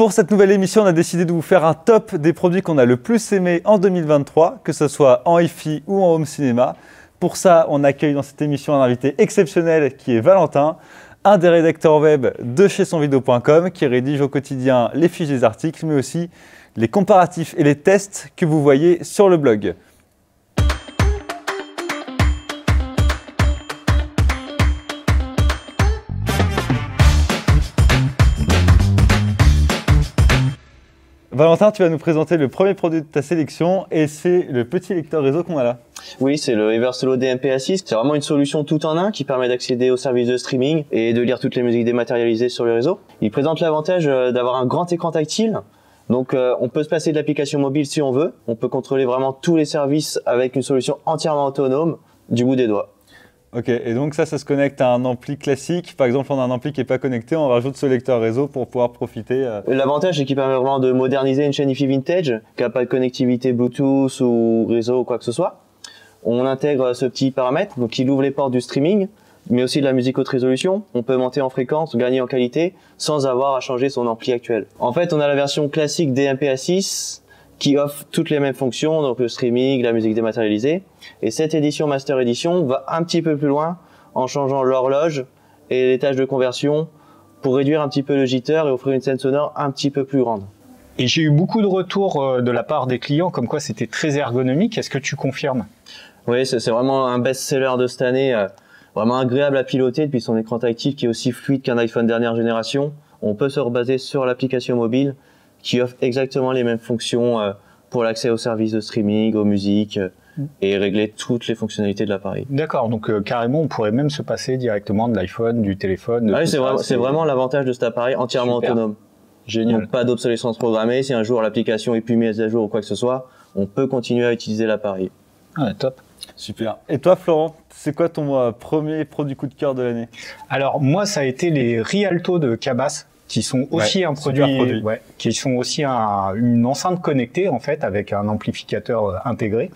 Pour cette nouvelle émission, on a décidé de vous faire un top des produits qu'on a le plus aimé en 2023, que ce soit en hi-fi ou en home cinéma. Pour ça, on accueille dans cette émission un invité exceptionnel qui est Valentin, un des rédacteurs web de chez sonvideo.com qui rédige au quotidien les fiches des articles, mais aussi les comparatifs et les tests que vous voyez sur le blog. Valentin, tu vas nous présenter le premier produit de ta sélection et c'est le petit lecteur réseau qu'on a là. Oui, c'est le Eversolo DMP6. C'est vraiment une solution tout en un qui permet d'accéder aux services de streaming et de lire toutes les musiques dématérialisées sur le réseau. Il présente l'avantage euh, d'avoir un grand écran tactile. Donc euh, on peut se passer de l'application mobile si on veut. On peut contrôler vraiment tous les services avec une solution entièrement autonome du bout des doigts. Ok, et donc ça, ça se connecte à un ampli classique. Par exemple, on a un ampli qui n'est pas connecté, on rajoute ce lecteur réseau pour pouvoir profiter. Euh. L'avantage, c'est qu'il permet vraiment de moderniser une chaîne IFI vintage qui n'a pas de connectivité Bluetooth ou réseau ou quoi que ce soit. On intègre ce petit paramètre, donc il ouvre les portes du streaming, mais aussi de la musique haute résolution. On peut monter en fréquence, gagner en qualité, sans avoir à changer son ampli actuel. En fait, on a la version classique DMPA6 qui offre toutes les mêmes fonctions, donc le streaming, la musique dématérialisée. Et cette édition Master Edition va un petit peu plus loin en changeant l'horloge et les tâches de conversion pour réduire un petit peu le jitter et offrir une scène sonore un petit peu plus grande. Et j'ai eu beaucoup de retours euh, de la part des clients comme quoi c'était très ergonomique. Est-ce que tu confirmes? Oui, c'est vraiment un best-seller de cette année. Euh, vraiment agréable à piloter depuis son écran tactile qui est aussi fluide qu'un iPhone dernière génération. On peut se rebaser sur l'application mobile qui offre exactement les mêmes fonctions euh, pour l'accès aux services de streaming, aux musiques euh, mm. et régler toutes les fonctionnalités de l'appareil. D'accord, donc euh, carrément on pourrait même se passer directement de l'iPhone, du téléphone. Ah oui, c'est vraiment, l'avantage de cet appareil entièrement autonome. Génial. pas d'obsolescence programmée. Si un jour l'application est plus mise à jour ou quoi que ce soit, on peut continuer à utiliser l'appareil. Ah, top. Super. Et toi, Florent, c'est quoi ton premier produit coup de cœur de l'année? Alors moi, ça a été les Rialto de Cabas qui sont aussi un produit, Ouais, qui sont aussi un, une enceinte connectée en fait avec un amplificateur euh, intégré.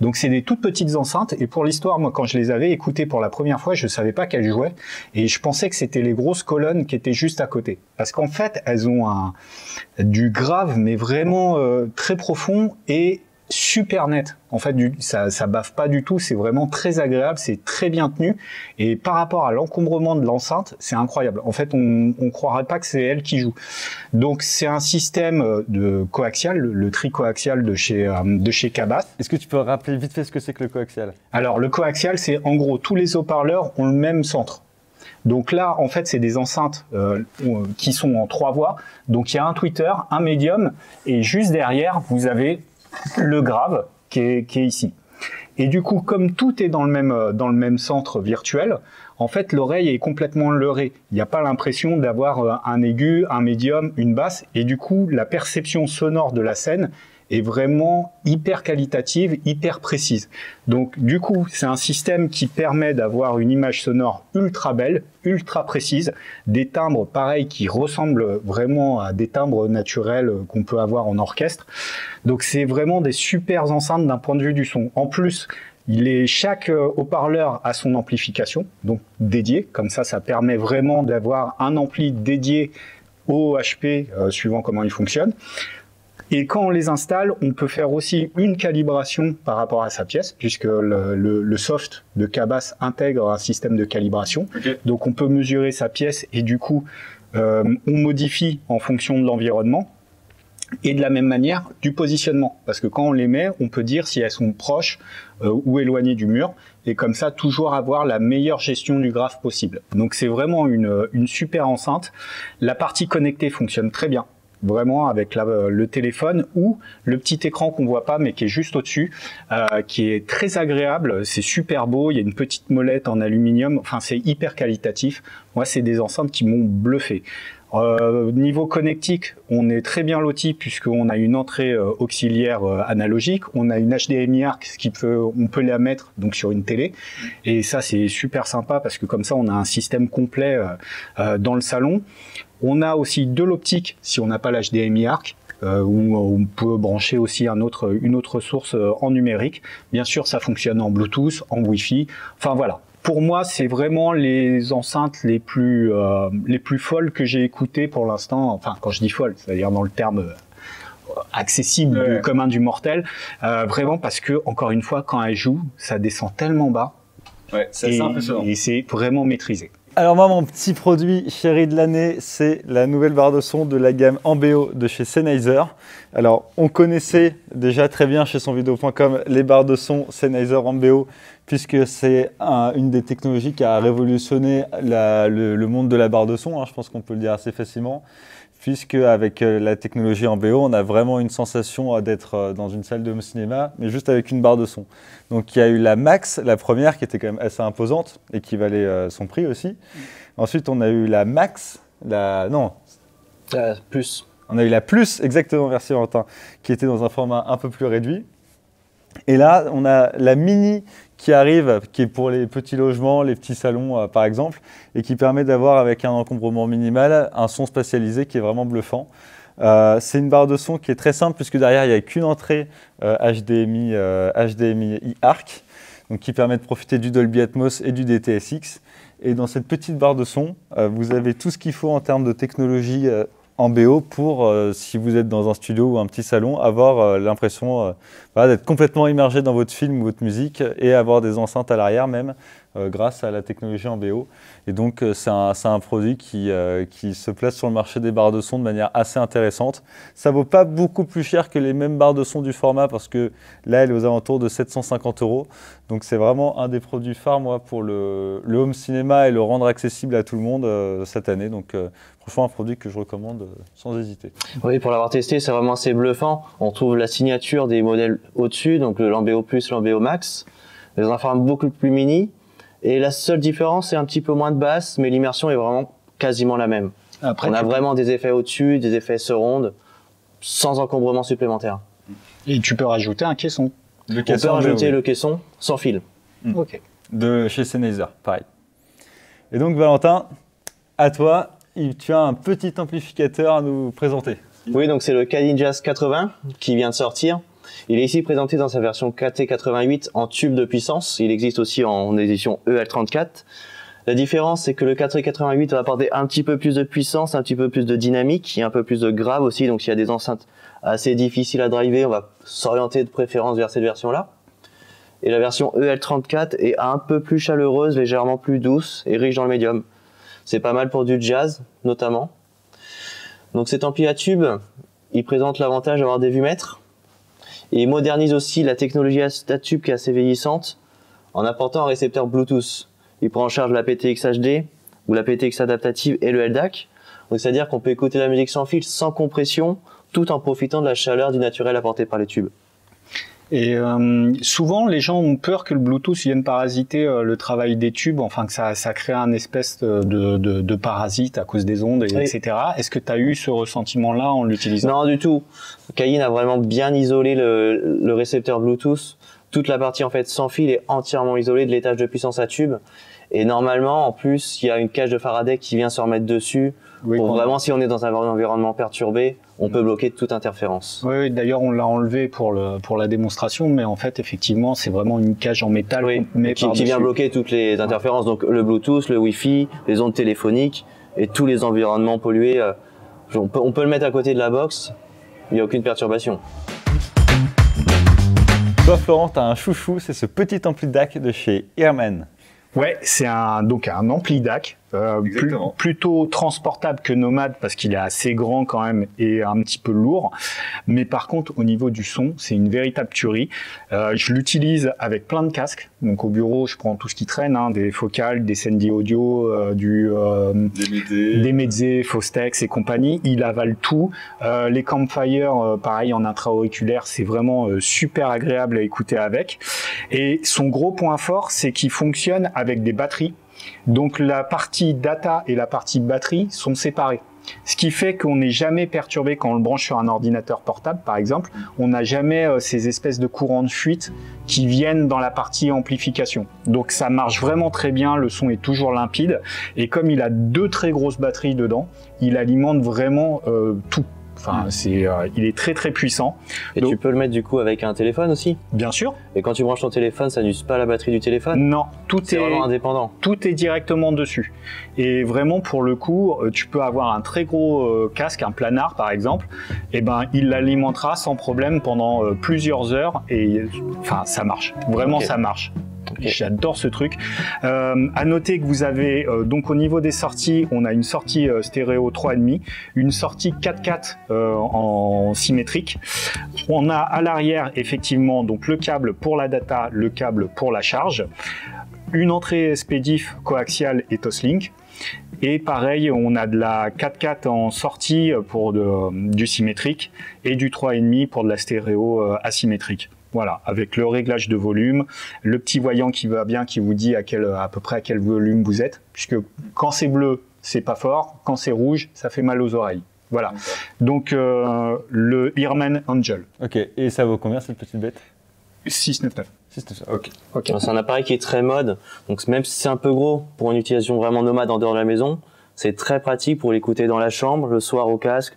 Donc c'est des toutes petites enceintes. Et pour l'histoire, moi quand je les avais écoutées pour la première fois, je savais pas qu'elles jouaient. Et je pensais que c'était les grosses colonnes qui étaient juste à côté. Parce qu'en fait elles ont un du grave mais vraiment euh, très profond et super net. En fait, du, ça, ça baffe pas du tout. C'est vraiment très agréable. C'est très bien tenu. Et par rapport à l'encombrement de l'enceinte, c'est incroyable. En fait, on, on croirait pas que c'est elle qui joue. Donc, c'est un système euh, de coaxial, le, tricoaxial de chez euh, de chez Cabas. Est-ce que tu peux rappeler vite fait ce que c'est que le coaxial? Alors, le coaxial, c'est en gros tous les haut-parleurs ont le même centre. Donc là, en fait, c'est des enceintes euh, qui sont en trois voies. Donc il y a un Twitter, un Medium, et juste derrière, vous avez le grave qui est, ici. Et du coup, comme tout est dans le même, euh, dans le même centre virtuel, en fait, l'oreille est complètement leurrée. Il n'y a pas l'impression d'avoir euh, un aigu, un médium, une basse. Et du coup, la perception sonore de la scène est vraiment hyper qualitative, hyper précise. Donc du coup, c'est un système qui permet d'avoir une image sonore ultra belle, ultra précise, des timbres pareils qui ressemblent vraiment à des timbres naturels qu'on peut avoir en orchestre. Donc c'est vraiment des super enceintes d'un point de vue du son. En plus, il est chaque euh, haut-parleur a son amplification, donc dédié. Comme ça, ça permet vraiment d'avoir un ampli dédié au HP, euh, suivant comment il fonctionne. Et quand on les installe, on peut faire aussi une calibration par rapport à sa pièce, puisque le, soft de Cabas intègre un système de calibration. Donc on peut mesurer sa pièce et du coup, euh, on modifie en fonction de l'environnement. Et de la même manière, du positionnement. Parce que quand on les met, on peut dire si elles sont proches euh, ou éloignées du mur. Et comme ça, toujours avoir la meilleure gestion du graphe possible. Donc c'est vraiment une, une super enceinte. La partie connectée fonctionne très bien vraiment avec le téléphone ou le petit écran qu'on voit pas mais qui est juste au-dessus, euh, qui est très agréable, c'est super beau, il y a une petite molette en aluminium, enfin c'est hyper qualitatif. Moi c'est des enceintes qui m'ont bluffé. Euh, niveau connectique, on est très bien loti puisqu'on a une entrée euh, auxiliaire euh, analogique, on a une HDMI ARC, ce qui peut, on peut la mettre donc sur une télé, et ça c'est super sympa parce que comme ça on a un système complet dans le salon. On a aussi de l'optique si on n'a pas l'HDMI ARC, euh, où on peut brancher aussi un autre, une autre source euh, en numérique. Bien sûr, ça fonctionne en Bluetooth, en Wi-Fi. Enfin voilà, pour moi, c'est vraiment les enceintes les plus euh, les plus folles que j'ai écoutées pour l'instant. Enfin, quand je dis folles, c'est-à-dire dans le terme euh, accessible Ouais. du commun du mortel. Euh, vraiment parce que encore une fois, quand elle joue, ça descend tellement bas Ouais, et, et c'est vraiment maîtrisé. Alors moi, mon petit produit chéri de l'année, c'est la nouvelle barre de son de la gamme Ambeo de chez Sennheiser. Alors, on connaissait déjà très bien chez sonvideo.com les barres de son Sennheiser Ambeo, puisque c'est un- une des technologies qui a révolutionné le monde de la barre de son, hein, je pense qu'on peut le dire assez facilement, puisque avec euh, la technologie Ambeo, on a vraiment une sensation euh, d'être euh, dans une salle de cinéma, mais juste avec une barre de son. Donc il y a eu la Max, la première, qui était quand même assez imposante et qui valait son prix aussi. Ensuite, on a eu la Max, la non, Euh, plus. on a eu la Plus, exactement, merci Valentin, qui était dans un format un peu plus réduit. Et là, on a la Mini qui arrive, qui est pour les petits logements, les petits salons euh, par exemple, et qui permet d'avoir avec un encombrement minimal un son spatialisé qui est vraiment bluffant. Euh, c'est une barre de son qui est très simple puisque derrière il n'y a qu'une entrée HDMI, euh, HDMI ARC, donc qui permet de profiter du Dolby Atmos et du DTSX. Et dans cette petite barre de son, vous avez tout ce qu'il faut en termes de technologie en BO pour, euh, si vous êtes dans un studio ou un petit salon, avoir euh, l'impression euh, d'être complètement immergé dans votre film ou votre musique et avoir des enceintes à l'arrière même grâce à la technologie en BO. Et donc euh, c'est un, produit qui, euh, qui se place sur le marché des barres de son de manière assez intéressante. Ça vaut pas beaucoup plus cher que les mêmes barres de son du format parce que là elle est aux alentours de 750 euros. Donc c'est vraiment un des produits phares moi pour le, home cinéma et le rendre accessible à tout le monde euh, cette année. Donc euh, franchement un produit que je recommande euh, sans hésiter. Oui, pour l'avoir testé, c'est vraiment assez bluffant. On trouve la signature des modèles au-dessus, donc le Lambeo Plus, Lambeo Max, des informes beaucoup plus mini. Et la seule différence, c'est un petit peu moins de basse, mais l'immersion est vraiment quasiment la même. Après, On a vraiment des effets au-dessus, des effets surround, sans encombrement supplémentaire. et tu peux rajouter un caisson. Le On peut rajouter le caisson sans fil. Mm. Ok. de chez Sennheiser, pareil. Et donc Valentin, à toi, tu as un petit amplificateur à nous présenter. Oui, donc c'est le Cadin Jazz 80 qui vient de sortir. Il est ici présenté dans sa version KT88 en tube de puissance. Il existe aussi en édition EL34. La différence, c'est que le KT88 va apporter un petit peu plus de puissance, un petit peu plus de dynamique et un peu plus de grave aussi. Donc s'il y a des enceintes assez difficiles à driver, on va s'orienter de préférence vers cette version-là. Et la version EL34 est un peu plus chaleureuse, légèrement plus douce et riche dans le médium. C'est pas mal pour du jazz, notamment. Donc cet ampli à tube, il présente l'avantage d'avoir des vumètres et il modernise aussi la technologie à tube qui est assez vieillissante en apportant un récepteur Bluetooth. Il prend en charge la PTX HD ou la PTX adaptative et le LDAC. Donc c'est-à-dire qu'on peut écouter la musique sans fil, sans compression, tout en profitant de la chaleur du naturel apporté par les tubes. Et euh, souvent, les gens ont peur que le Bluetooth vienne parasiter euh, le travail des tubes, enfin que ça, ça crée un espèce de, de, de parasite à cause des ondes, et, Oui. etc. Est-ce que tu as eu ce ressentiment-là en l'utilisant? Non, du tout. Cayin a vraiment bien isolé le, le récepteur Bluetooth. Toute la partie en fait sans fil est entièrement isolée de l'étage de puissance à tube. Et normalement, en plus, il y a une cage de Faraday qui vient se remettre dessus. Oui, pour vraiment, si on est dans un environnement perturbé, on peut bloquer toute interférence. Oui, oui, d'ailleurs, on l'a enlevé pour, le, pour la démonstration, mais en fait, effectivement, c'est vraiment une cage en métal Oui, qui, vient bloquer toutes les interférences. Donc le Bluetooth, le Wi-Fi, les ondes téléphoniques et tous les environnements pollués. euh, on, peut, on peut le mettre à côté de la box. Il n'y a aucune perturbation. Toi Florent, tu as un chouchou, c'est ce petit ampli DAC de chez Earman. Ouais, c'est un donc un ampli DAC, euh, plus- plutôt transportable que nomade parce qu'il est assez grand quand même et un petit peu lourd. Mais par contre, au niveau du son, c'est une véritable tuerie. Euh, je l'utilise avec plein de casques. Donc au bureau, je prends tout ce qui traîne, hein, des focales, des Sandy Audio, euh, du euh, des Meze, Fostex et compagnie, il avale tout. Euh, les Campfire, pareil en intra-auriculaire, c'est vraiment super agréable à écouter avec. Et son gros point fort, c'est qu'il fonctionne avec des batteries. Donc la partie data et la partie batterie sont séparées. Ce qui fait qu'on n'est jamais perturbé quand on le branche sur un ordinateur portable, par exemple. On n'a jamais euh, ces espèces de courants de fuite qui viennent dans la partie amplification. Donc ça marche vraiment très bien, le son est toujours limpide. Et comme il a deux très grosses batteries dedans, il alimente vraiment euh, tout. Enfin, c'est, euh, il est très très puissant. Et Donc- tu peux le mettre du coup avec un téléphone aussi? Bien sûr. Et quand tu branches ton téléphone, ça n'use pas la batterie du téléphone? Non, tout C'est est, vraiment indépendant. tout est directement dessus. Et vraiment, pour le coup, euh, tu peux avoir un très gros euh, casque, un planard par exemple, et ben il l'alimentera sans problème pendant euh, plusieurs heures et enfin ça marche. Vraiment, ça marche. J'adore ce truc. Euh, à noter que vous avez euh, donc au niveau des sorties, on a une sortie euh, stéréo 3,5, une sortie 4x4 euh, en symétrique. On a à l'arrière effectivement donc le câble pour la data, le câble pour la charge, une entrée SPDIF coaxiale et Toslink. Et pareil, on a de la 4x4 en sortie pour du symétrique et du 3,5 pour de la stéréo asymétrique. Voilà, avec le réglage de volume, le petit voyant qui va bien, qui vous dit à, quel, à peu près à quel volume vous êtes, puisque quand c'est bleu, c'est pas fort, quand c'est rouge, ça fait mal aux oreilles. Voilà. Donc euh, le Earman Angel, Ok, et ça vaut combien cette petite bête? 699. 6 Ok. Ok. C'est un appareil qui est très mode. Donc même si c'est un peu gros pour une utilisation vraiment nomade en dehors de la maison, c'est très pratique pour l'écouter dans la chambre, le soir au casque,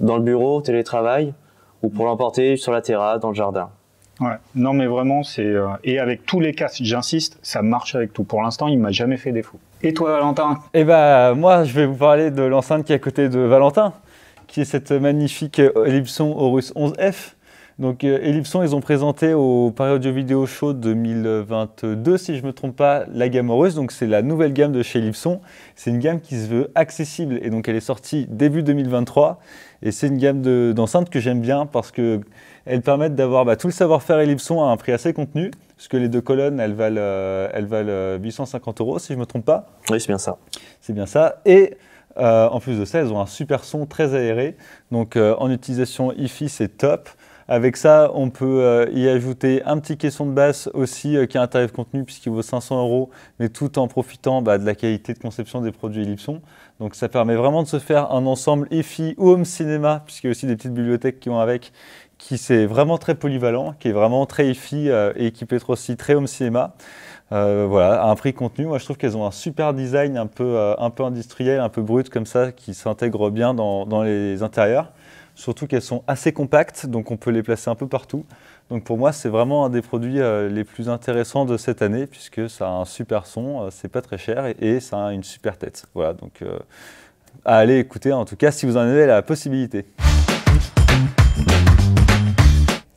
dans le bureau, au télétravail, ou pour l'emporter sur la terrasse, dans le jardin. Ouais. Non mais vraiment c'est euh, et avec tous les casques, j'insiste, ça marche avec tout. Pour l'instant, il m'a jamais fait défaut. Et toi, Valentin? Et bah moi je vais vous parler de l'enceinte qui est à côté de Valentin, qui est cette magnifique euh, Ellipson Horus 11F. Donc euh, Ellipson, ils ont présenté au Paris Audio Video Show 2022, si je ne me trompe pas, la gamme Horus. Donc c'est la nouvelle gamme de chez Ellipson. C'est une gamme qui se veut accessible et donc elle est sortie début 2023. Et c'est une gamme de- d'enceintes que j'aime bien parce que elles permettent d'avoir bah, tout le savoir-faire Ellipson à un prix assez contenu. Parce que les deux colonnes, elles valent, euh, elles valent euh, 850 euros, si je ne me trompe pas. Oui, c'est bien ça. C'est bien ça. Et euh, en plus de ça, elles ont un super son très aéré. Donc euh, en utilisation hi-fi, c'est top. Avec ça, on peut euh, y ajouter un petit caisson de basse aussi euh, qui a un tarif contenu puisqu'il vaut 500 euros, mais tout en profitant bah, de la qualité de conception des produits Ellipson. Donc ça permet vraiment de se faire un ensemble hi-fi ou home cinéma, puisqu'il y a aussi des petites bibliothèques qui vont avec, qui c'est vraiment très polyvalent, qui est vraiment très hi-fi euh, et qui peut être aussi très home cinéma. Voilà, à un prix contenu, moi je trouve qu'elles ont un super design un peu, industriel, un peu brut comme ça, qui s'intègre bien dans les intérieurs. Surtout qu'elles sont assez compactes, donc on peut les placer un peu partout. Donc pour moi, c'est vraiment un des produits euh, les plus intéressants de cette année, puisque ça a un super son, euh, c'est pas très cher et, ça a une super tête. Voilà, donc euh, à aller écouter en tout cas si vous en avez la possibilité.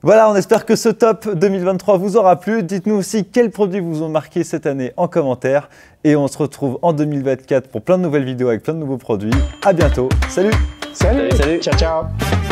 Voilà, on espère que ce top 2023 vous aura plu. Dites-nous aussi quels produits vous ont marqué cette année en commentaire. Et on se retrouve en 2024 pour plein de nouvelles vidéos avec plein de nouveaux produits. À bientôt. Salut Salut, Salut. ciao ciao